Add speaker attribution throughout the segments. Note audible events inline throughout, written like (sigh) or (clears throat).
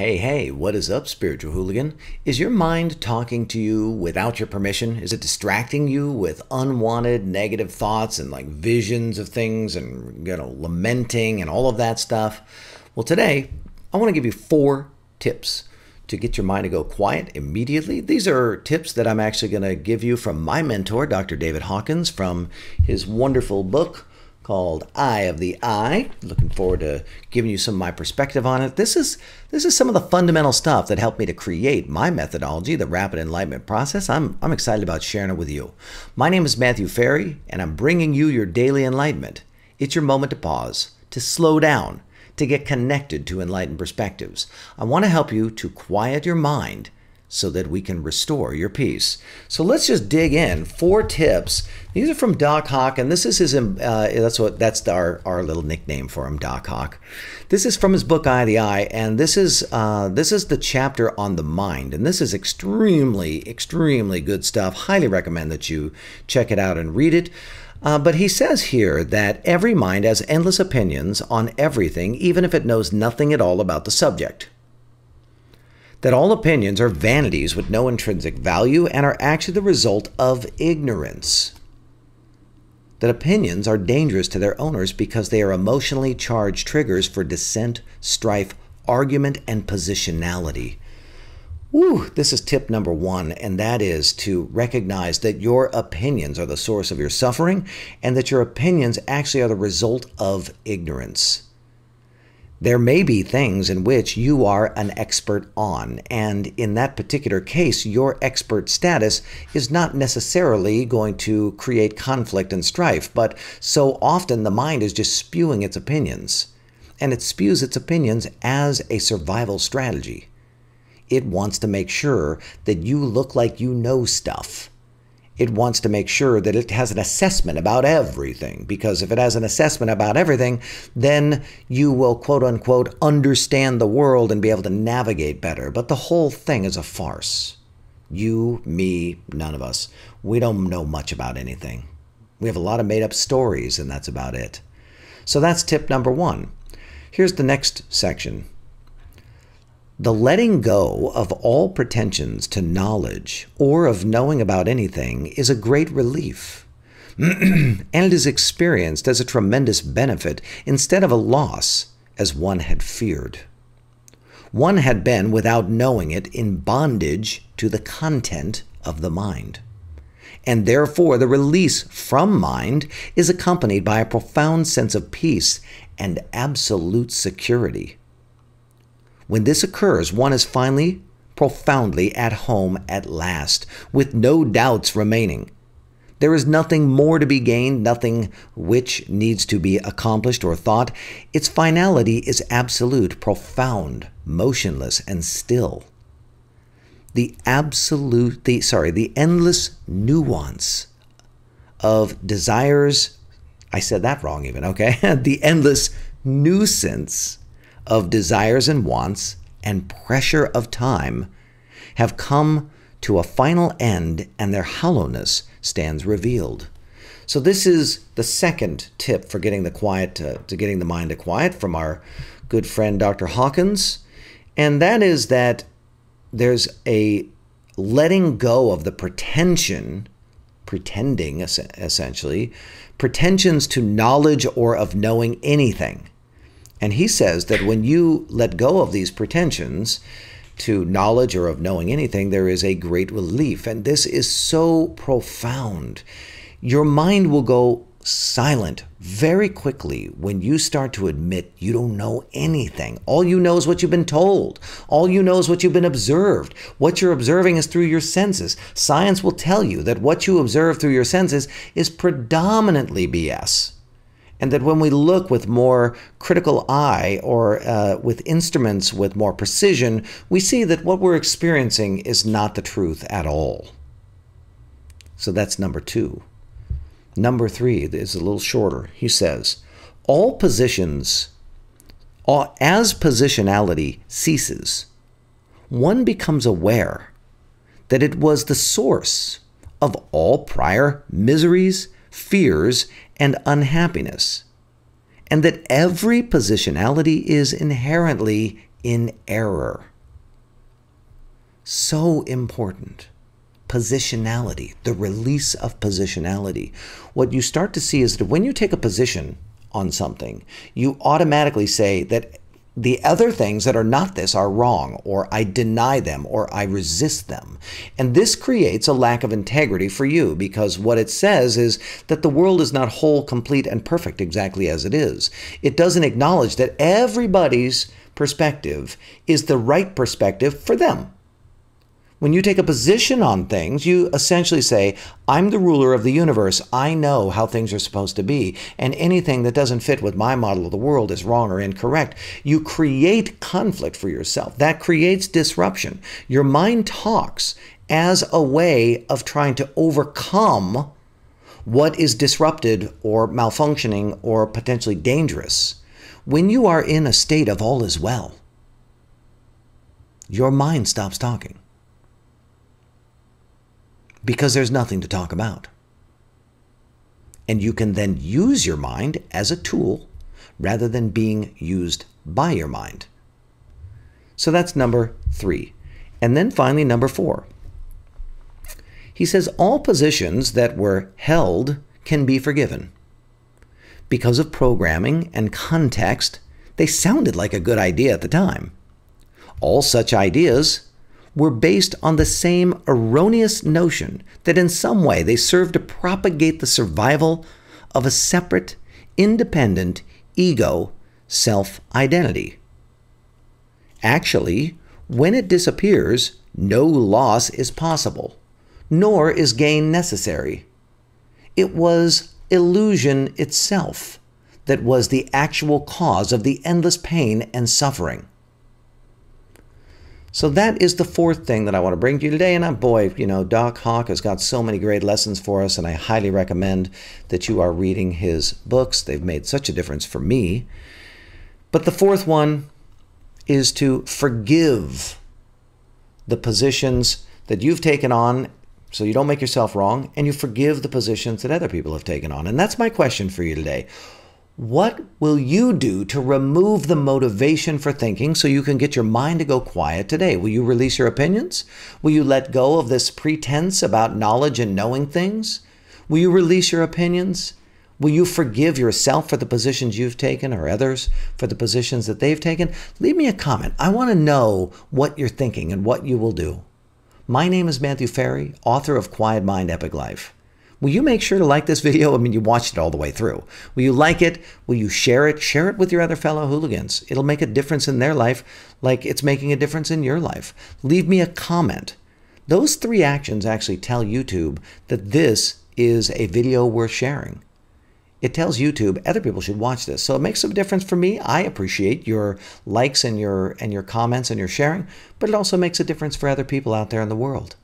Speaker 1: Hey, hey, what is up, spiritual hooligan? Is your mind talking to you without your permission? Is it distracting you with unwanted negative thoughts and like visions of things and, you know, lamenting and all of that stuff? Well, today, I want to give you four tips to get your mind to go quiet immediately. These are tips that I'm actually going to give you from my mentor, Dr. David Hawkins, from his wonderful book, called Eye of the I. Looking forward to giving you some of my perspective on it. This is this is some of the fundamental stuff that helped me to create my methodology, the rapid enlightenment process. I'm I'm excited about sharing it with you. My name is Matthew Ferry, and I'm bringing you your daily enlightenment. It's your moment to pause, to slow down, to get connected to enlightened perspectives. I want to help you to quiet your mind so that we can restore your peace. So let's just dig in. Four tips. These are from Doc Hawk, and this is his. Uh, that's what that's our our little nickname for him, Doc Hawk. This is from his book Eye of the I, and this is uh, this is the chapter on the mind, and this is extremely extremely good stuff. Highly recommend that you check it out and read it. Uh, but he says here that every mind has endless opinions on everything, even if it knows nothing at all about the subject that all opinions are vanities with no intrinsic value and are actually the result of ignorance. That opinions are dangerous to their owners because they are emotionally charged triggers for dissent, strife, argument, and positionality. Woo, this is tip number one, and that is to recognize that your opinions are the source of your suffering and that your opinions actually are the result of ignorance. There may be things in which you are an expert on, and in that particular case, your expert status is not necessarily going to create conflict and strife, but so often the mind is just spewing its opinions, and it spews its opinions as a survival strategy. It wants to make sure that you look like you know stuff it wants to make sure that it has an assessment about everything. Because if it has an assessment about everything, then you will, quote unquote, understand the world and be able to navigate better. But the whole thing is a farce. You, me, none of us. We don't know much about anything. We have a lot of made up stories, and that's about it. So that's tip number one. Here's the next section the letting go of all pretensions to knowledge or of knowing about anything is a great relief. (clears throat) and it is experienced as a tremendous benefit instead of a loss, as one had feared. One had been, without knowing it, in bondage to the content of the mind. And therefore, the release from mind is accompanied by a profound sense of peace and absolute security. When this occurs, one is finally profoundly at home at last, with no doubts remaining. There is nothing more to be gained, nothing which needs to be accomplished or thought. Its finality is absolute, profound, motionless, and still. The absolute, the sorry, the endless nuance of desires. I said that wrong, even, okay? (laughs) the endless nuisance of desires and wants and pressure of time have come to a final end and their hollowness stands revealed. So this is the second tip for getting the quiet to, to getting the mind to quiet from our good friend Dr. Hawkins, and that is that there's a letting go of the pretension, pretending essentially, pretensions to knowledge or of knowing anything. And he says that when you let go of these pretensions to knowledge or of knowing anything, there is a great relief. And this is so profound. Your mind will go silent very quickly when you start to admit you don't know anything. All you know is what you've been told. All you know is what you've been observed. What you're observing is through your senses. Science will tell you that what you observe through your senses is predominantly BS and that when we look with more critical eye or uh, with instruments with more precision, we see that what we're experiencing is not the truth at all. So that's number two. Number three is a little shorter. He says, all positions, all, as positionality ceases, one becomes aware that it was the source of all prior miseries, fears, and unhappiness, and that every positionality is inherently in error. So important. Positionality, the release of positionality. What you start to see is that when you take a position on something, you automatically say that the other things that are not this are wrong, or I deny them, or I resist them. And this creates a lack of integrity for you because what it says is that the world is not whole, complete, and perfect exactly as it is. It doesn't acknowledge that everybody's perspective is the right perspective for them. When you take a position on things, you essentially say, I'm the ruler of the universe. I know how things are supposed to be. And anything that doesn't fit with my model of the world is wrong or incorrect. You create conflict for yourself. That creates disruption. Your mind talks as a way of trying to overcome what is disrupted or malfunctioning or potentially dangerous. When you are in a state of all is well, your mind stops talking because there's nothing to talk about. And you can then use your mind as a tool rather than being used by your mind. So that's number three. And then finally, number four. He says all positions that were held can be forgiven. Because of programming and context, they sounded like a good idea at the time. All such ideas were based on the same erroneous notion that in some way they serve to propagate the survival of a separate, independent ego self identity. Actually, when it disappears, no loss is possible, nor is gain necessary. It was illusion itself that was the actual cause of the endless pain and suffering. So that is the fourth thing that I want to bring to you today. And uh, boy, you know, Doc Hawk has got so many great lessons for us, and I highly recommend that you are reading his books. They've made such a difference for me. But the fourth one is to forgive the positions that you've taken on so you don't make yourself wrong, and you forgive the positions that other people have taken on. And that's my question for you today. What will you do to remove the motivation for thinking so you can get your mind to go quiet today? Will you release your opinions? Will you let go of this pretense about knowledge and knowing things? Will you release your opinions? Will you forgive yourself for the positions you've taken or others for the positions that they've taken? Leave me a comment. I want to know what you're thinking and what you will do. My name is Matthew Ferry, author of Quiet Mind Epic Life. Will you make sure to like this video? I mean, you watched it all the way through. Will you like it? Will you share it? Share it with your other fellow hooligans. It'll make a difference in their life like it's making a difference in your life. Leave me a comment. Those three actions actually tell YouTube that this is a video worth sharing. It tells YouTube other people should watch this. So it makes a difference for me. I appreciate your likes and your and your comments and your sharing, but it also makes a difference for other people out there in the world.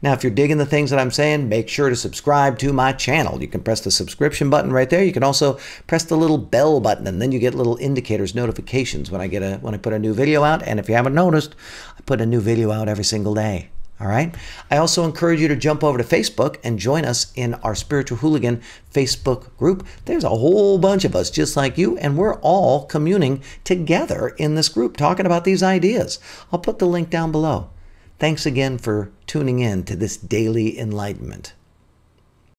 Speaker 1: Now, if you're digging the things that I'm saying, make sure to subscribe to my channel. You can press the subscription button right there. You can also press the little bell button, and then you get little indicators, notifications when I get a when I put a new video out. And if you haven't noticed, I put a new video out every single day. All right. I also encourage you to jump over to Facebook and join us in our Spiritual Hooligan Facebook group. There's a whole bunch of us just like you, and we're all communing together in this group talking about these ideas. I'll put the link down below. Thanks again for tuning in to this daily enlightenment.